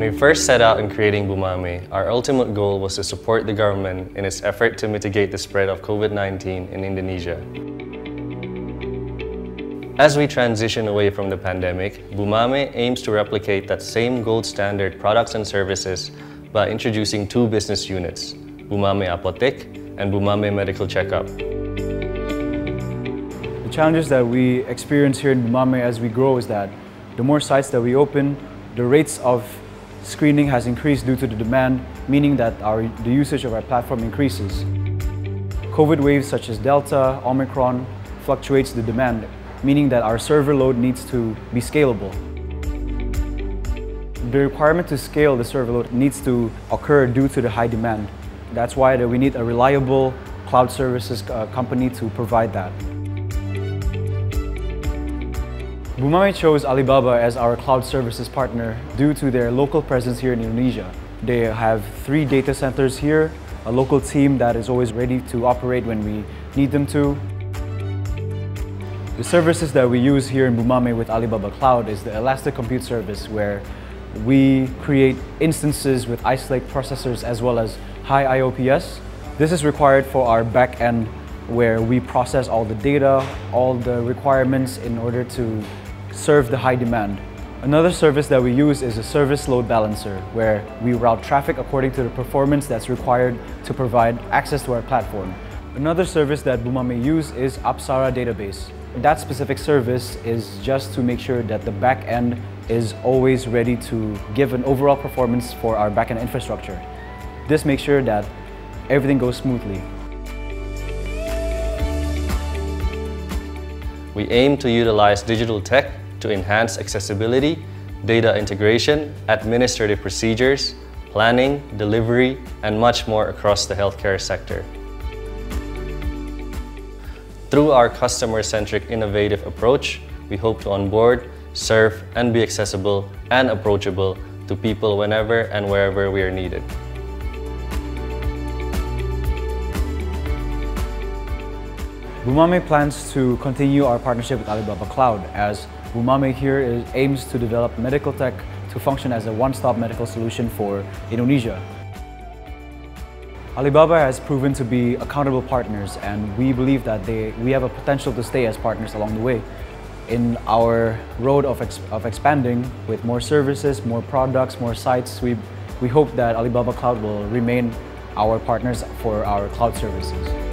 When we first set out in creating Bumame, our ultimate goal was to support the government in its effort to mitigate the spread of COVID-19 in Indonesia. As we transition away from the pandemic, Bumame aims to replicate that same gold standard products and services by introducing two business units, Bumame Apotek and Bumame Medical Checkup. The challenges that we experience here in Bumame as we grow is that the more sites that we open, the rates of screening has increased due to the demand, meaning that our, the usage of our platform increases. COVID waves such as Delta, Omicron fluctuates the demand, meaning that our server load needs to be scalable. The requirement to scale the server load needs to occur due to the high demand. That's why we need a reliable cloud services uh, company to provide that. Bumame chose Alibaba as our cloud services partner due to their local presence here in Indonesia. They have three data centers here, a local team that is always ready to operate when we need them to. The services that we use here in Bumame with Alibaba Cloud is the Elastic Compute Service where we create instances with Ice Lake processors as well as high IOPS. This is required for our backend where we process all the data, all the requirements in order to serve the high demand. Another service that we use is a service load balancer, where we route traffic according to the performance that's required to provide access to our platform. Another service that Bumame use is Apsara database. That specific service is just to make sure that the back end is always ready to give an overall performance for our backend infrastructure. This makes sure that everything goes smoothly. We aim to utilize digital tech to enhance accessibility, data integration, administrative procedures, planning, delivery, and much more across the healthcare sector. Through our customer-centric innovative approach, we hope to onboard, serve, and be accessible and approachable to people whenever and wherever we are needed. Bumame plans to continue our partnership with Alibaba Cloud as Bumame here is, aims to develop medical tech to function as a one-stop medical solution for Indonesia. Alibaba has proven to be accountable partners and we believe that they, we have a potential to stay as partners along the way. In our road of, of expanding with more services, more products, more sites, we, we hope that Alibaba Cloud will remain our partners for our cloud services.